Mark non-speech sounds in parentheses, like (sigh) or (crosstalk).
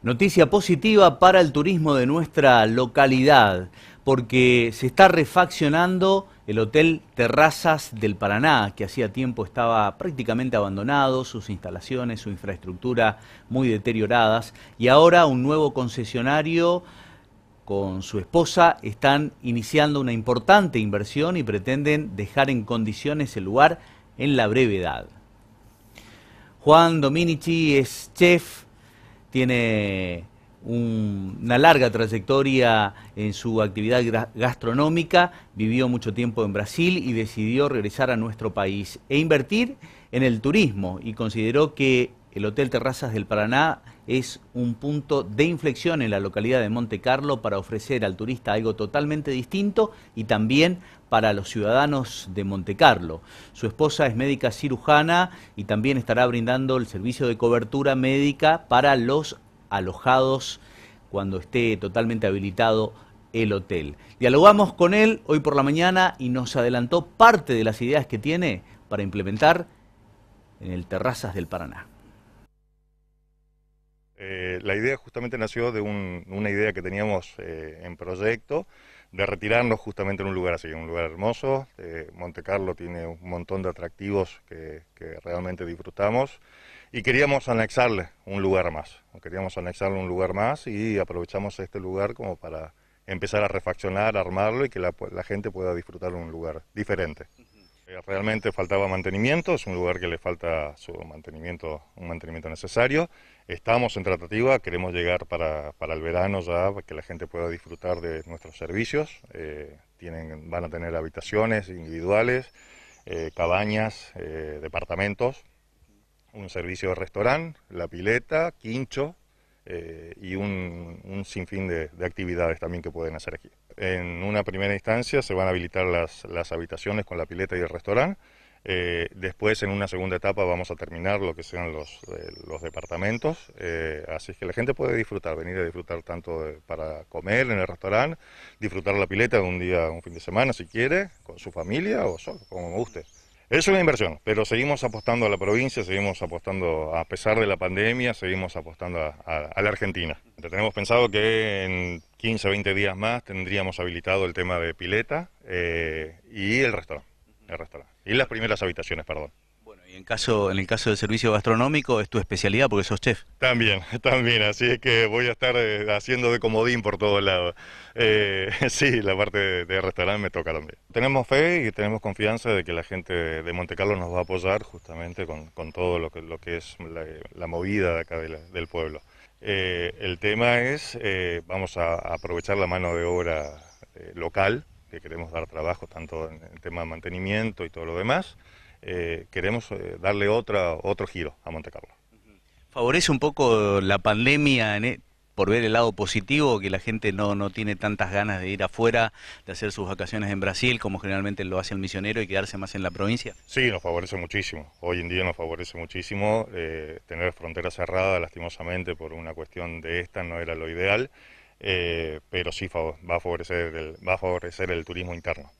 Noticia positiva para el turismo de nuestra localidad, porque se está refaccionando el Hotel Terrazas del Paraná, que hacía tiempo estaba prácticamente abandonado, sus instalaciones, su infraestructura muy deterioradas, y ahora un nuevo concesionario con su esposa están iniciando una importante inversión y pretenden dejar en condiciones el lugar en la brevedad. Juan Dominici es chef, tiene una larga trayectoria en su actividad gastronómica, vivió mucho tiempo en Brasil y decidió regresar a nuestro país e invertir en el turismo y consideró que el Hotel Terrazas del Paraná es un punto de inflexión en la localidad de Monte Carlo para ofrecer al turista algo totalmente distinto y también para los ciudadanos de Monte Carlo. Su esposa es médica cirujana y también estará brindando el servicio de cobertura médica para los alojados cuando esté totalmente habilitado el hotel. Dialogamos con él hoy por la mañana y nos adelantó parte de las ideas que tiene para implementar en el Terrazas del Paraná. Eh, la idea justamente nació de una idea que teníamos eh, en proyecto de retirarnos justamente en un lugar así, un lugar hermoso. Eh, Monte Carlo tiene un montón de atractivos que, realmente disfrutamos y queríamos anexarle un lugar más. Queríamos anexarle un lugar más y aprovechamos este lugar como para empezar a refaccionar, armarlo y que la, la gente pueda disfrutar un lugar diferente. Realmente faltaba mantenimiento, es un lugar que le falta su mantenimiento, un mantenimiento necesario. Estamos en tratativa, queremos llegar para, para el verano ya, para que la gente pueda disfrutar de nuestros servicios. Eh, tienen, van a tener habitaciones individuales, eh, cabañas, eh, departamentos, un servicio de restaurante, la pileta, quincho, eh, y un, sinfín de, actividades también que pueden hacer aquí. En una primera instancia se van a habilitar las, habitaciones con la pileta y el restaurante. Eh, después, en una segunda etapa, vamos a terminar lo que sean los, eh, departamentos. así que la gente puede disfrutar, venir a disfrutar tanto para comer en el restaurante, disfrutar la pileta un día, un fin de semana si quiere, con su familia o solo, como guste. Es una inversión, pero seguimos apostando a la provincia, seguimos apostando, a pesar de la pandemia, seguimos apostando a, la Argentina. Tenemos pensado que en 15 o 20 días más tendríamos habilitado el tema de pileta eh, y el restaurante, el restaurante. Y las primeras habitaciones, perdón en, caso, en el caso del servicio gastronómico es tu especialidad porque sos chef. También, (laughs) también, así es que voy a estar eh, haciendo de comodín por todos lados. Eh, (laughs) sí, la parte de, restaurante me toca también. Tenemos fe y tenemos confianza de que la gente de Monte Carlo nos va a apoyar justamente con, todo lo que, lo que es la, movida de acá del pueblo. Eh, el tema es, vamos a aprovechar la mano de obra local, que queremos dar trabajo tanto en el tema de mantenimiento y todo lo demás. Eh, queremos eh, darle otra, otro giro a Monte Carlo. ¿Favorece un poco la pandemia e, por ver el lado positivo, que la gente no, no tiene tantas ganas de ir afuera, de hacer sus vacaciones en Brasil, como generalmente lo hace el misionero, y quedarse más en la provincia? Sí, nos favorece muchísimo. Hoy en día nos favorece muchísimo. Eh, tener frontera cerrada, lastimosamente, por una cuestión de esta, no era lo ideal. pero sí va a favorecer el, va a favorecer el turismo interno.